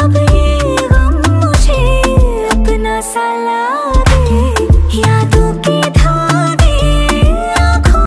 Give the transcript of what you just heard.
अब ये गम मुझे अपना सा